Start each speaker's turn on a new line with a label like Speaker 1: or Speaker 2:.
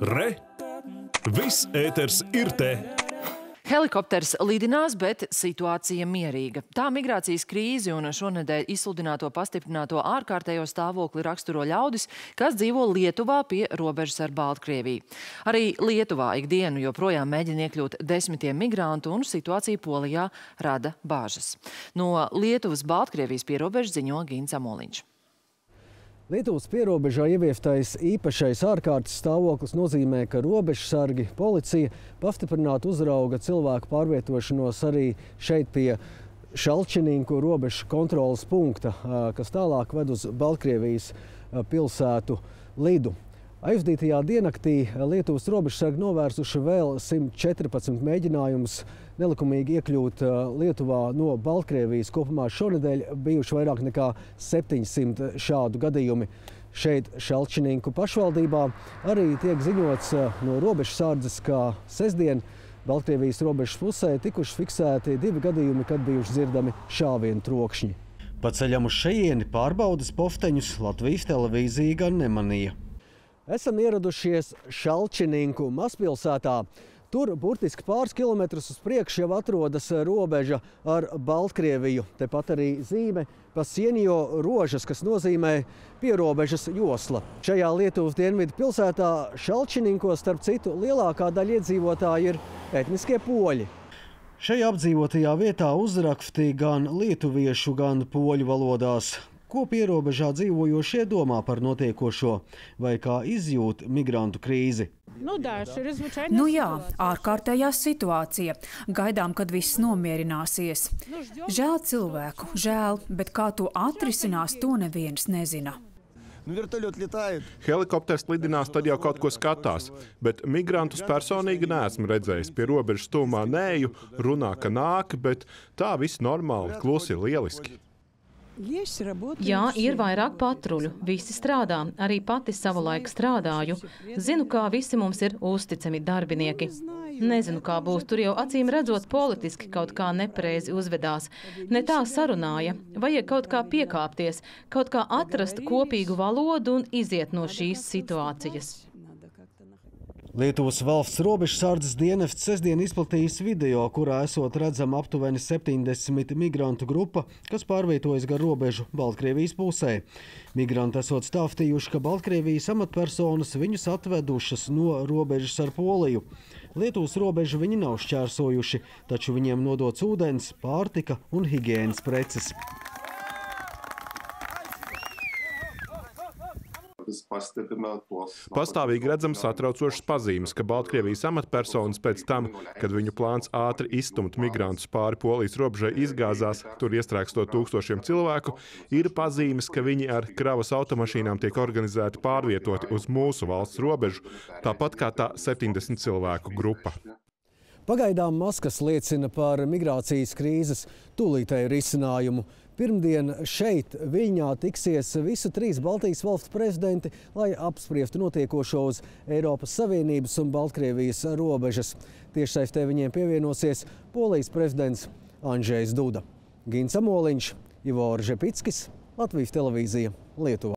Speaker 1: Re! Viss ēters ir te!
Speaker 2: Helikopters lidinās, bet situācija mierīga. Tā migrācijas krīzi un šonedēļ izsludināto pastiprināto ārkārtējo stāvokli raksturo ļaudis, kas dzīvo Lietuvā pie robežas ar Baltkrieviju. Arī Lietuvā ikdienu joprojām mēģina iekļūt desmitiem migrantu un situācija Polijā rada bāžas. No Lietuvas Baltkrievijas pierobežas ziņo Gins Amoliņš.
Speaker 3: Lietuvas pierobežā ieviestais īpašais ārkārtas stāvoklis nozīmē, ka robežsargi, policija pastiprināti uzrauga cilvēku pārvietošanos arī šeit pie Šalčininku robežu kontrolas punkta, kas tālāk ved uz Baltkrievijas pilsētu Lidu. Aizvadītajā diennaktī Lietuvas robežsargi novērsuši vēl 114 mēģinājumus nelikumīgi iekļūt uh, Lietuvā no Baltkrievijas. Kopumā šonedēļ bijuši vairāk nekā 700 šādu gadījumi. Šeit Šalčininku pašvaldībā arī tiek ziņots uh, no robežsardzes, ka sestdien Baltkrievijas robežas pusē tikuši fiksēti divi gadījumi, kad bijuši dzirdami šāvienu trokšņi. Pa ceļam uz šejieni pārbaudas pofteņus Latvijas televīzija gan nemanīja. Esam ieradušies Šalčininku mazpilsētā. Tur burtiski pāris kilometrus uz priekšu jau atrodas robeža ar Baltkrieviju. Tepat arī zīme pa Sienio rožas, kas nozīmē pierobežas josla. Šajā Lietuvas dienvidu pilsētā Šalčininku, starp citu, lielākā daļa iedzīvotāji ir etniskie poļi. Šajā apdzīvotajā vietā uzraksti gan lietuviešu, gan poļu valodās. Ko pierobežā dzīvojošie domā par notiekošo vai kā izjūt migrantu krīzi?
Speaker 4: Nu, nu jā, ārkārtējā situācija. Gaidām, kad viss nomierināsies. Žēl cilvēku, žēl, bet kā to atrisinās, to neviens nezina.
Speaker 5: Nu,
Speaker 6: Helikopters lidinās, tad jau kaut ko skatās, bet migrantus personīgi neesmu redzējis. Pie robežas tūmā nēju, runā, ka nāk, bet tā viss normāli, klusi, lieliski.
Speaker 7: Jā, ir vairāk patruļu. Visi strādā. Arī pati savulaik strādāju. Zinu, kā visi mums ir uzticami darbinieki. Nezinu, kā būs. Tur jau acīm redzot, politiski kaut kā nepareizi uzvedās. Ne tā sarunāja. Vajag kaut kā piekāpties, kaut kā atrast kopīgu valodu un iziet no šīs situācijas.
Speaker 3: Lietuvas valsts robežsardzes dienests sestdien izplatījis video, kurā esot redzama aptuveni 70 migrantu grupa, kas pārvietojas gar robežu Baltkrievijas pusē. Migranti esot stāstījuši, ka Baltkrievijas amatpersonas viņus atvedušas no robežas ar Poliju. Lietuvas robežu viņi nav šķērsojuši, taču viņiem nodots ūdens, pārtika un higiēnas preces.
Speaker 6: Kas pastiprina tos. Pastāvīgi redzam satraucošas pazīmes, ka Baltkrievijas amatpersonas pēc tam, kad viņu plāns ātri izstumt migrantus pāri polijas robežai izgāzās, tur iestrēgstot tūkstošiem cilvēku, ir pazīmes, ka viņi ar kravas automašīnām tiek organizēti pārvietoti uz mūsu valsts robežu, tāpat kā tā 70 cilvēku grupa.
Speaker 3: Pagaidām maskas liecina par migrācijas krīzes tūlītēju risinājumu. Pirmdien šeit Viļņā tiksies visu trīs Baltijas valstu prezidenti, lai apspriestu notiekošo uz Eiropas Savienības un Baltkrievijas robežas. Tiešsaistē viņiem pievienosies Polijas prezidents Andžejs Duda. Gins Amoliņš, Ivo Žepickis, Latvijas televīzija, Lietuva.